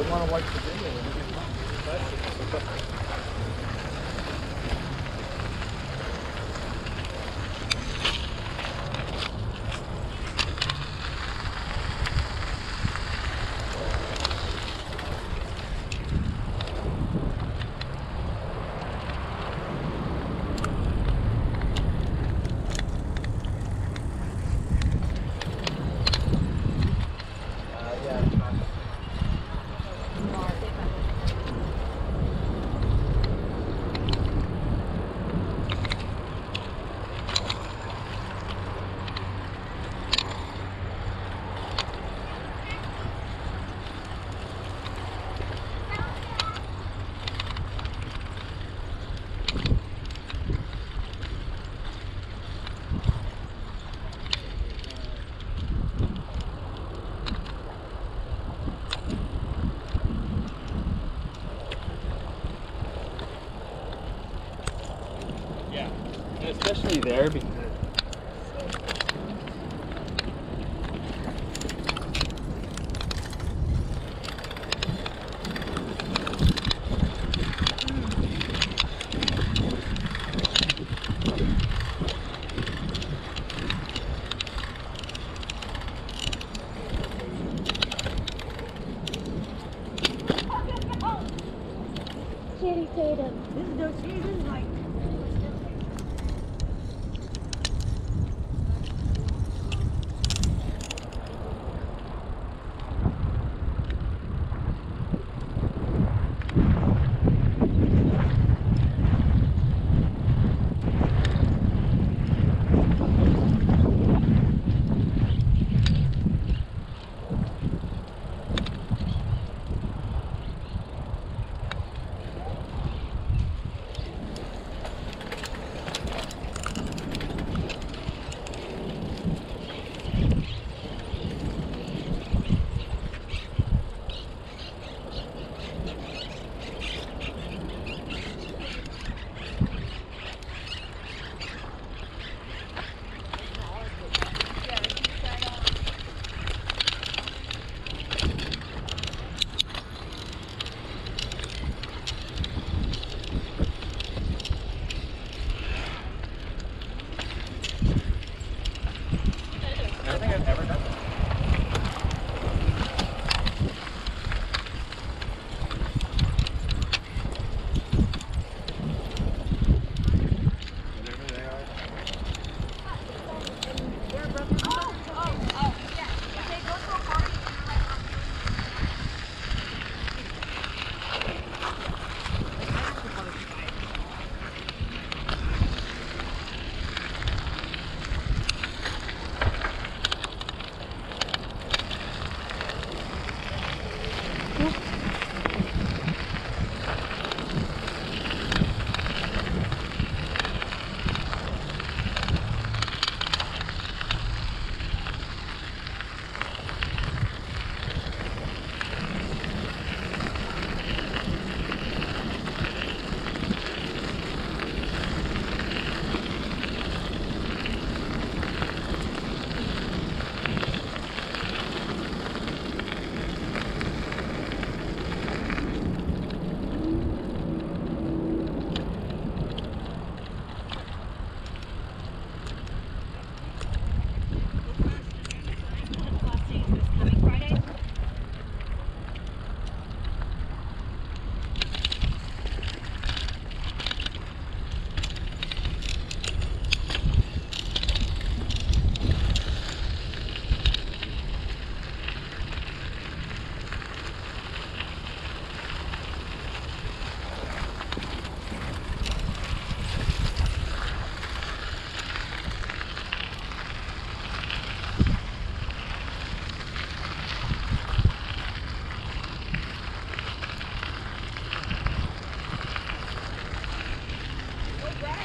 I want to watch Yeah, and especially there because Jesus.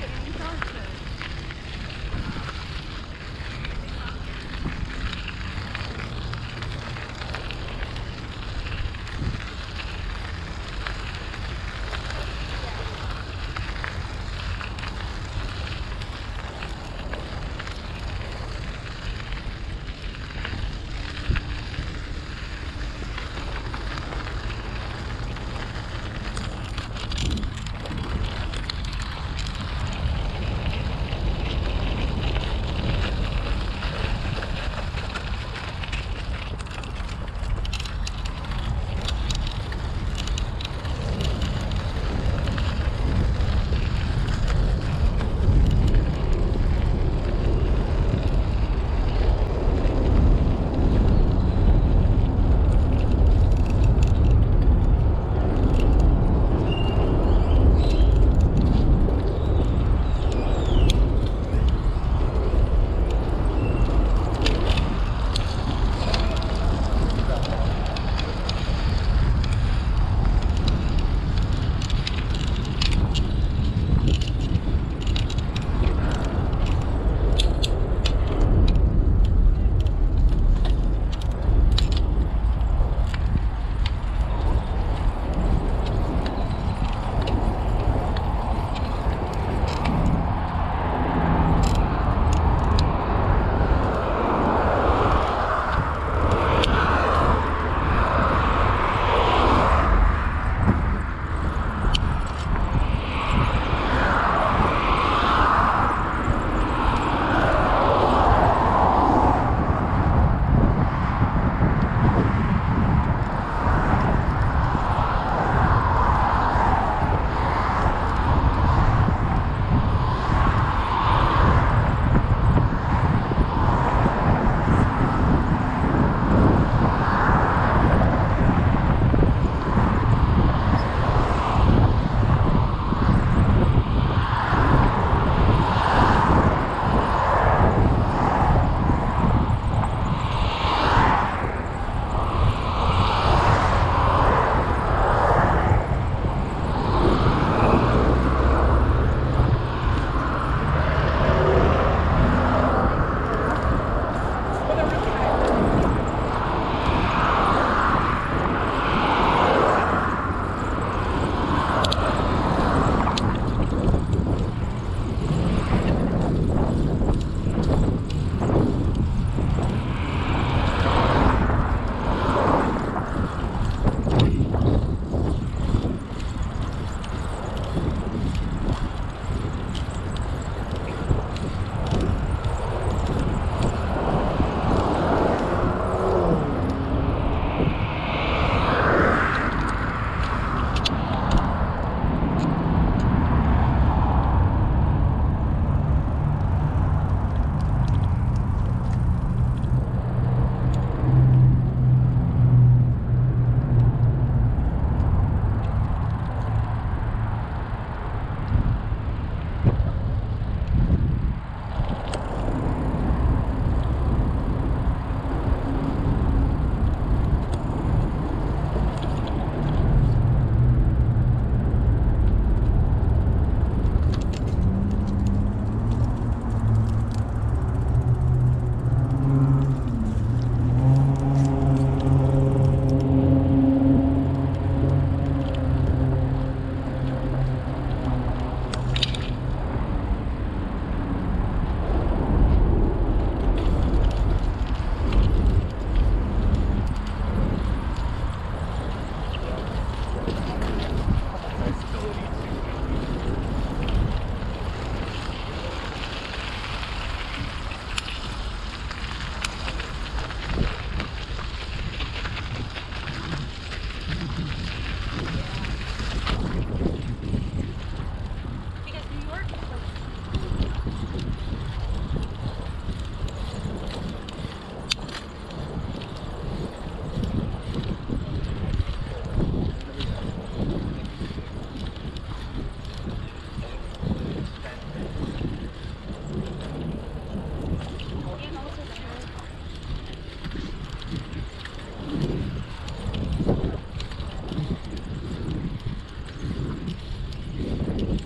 Thank you.